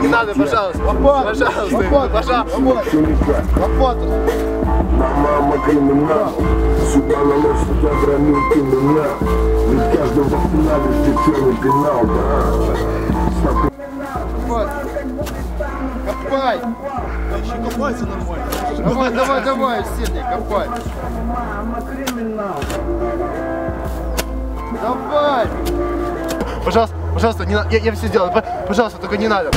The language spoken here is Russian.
Не надо, пожалуйста. Пожалуйста, пожалуйста. Мама криминал, сюда на ночь, сюда громил криминал. Ведь каждого вкладе ты черный пенал, да. Копай! Да еще копайся нормально. Давай, давай, давай, Сергей, копай. Мама криминал. Давай. Пожалуйста, пожалуйста, не на- я, я все сделаю. Пожалуйста, только не надо.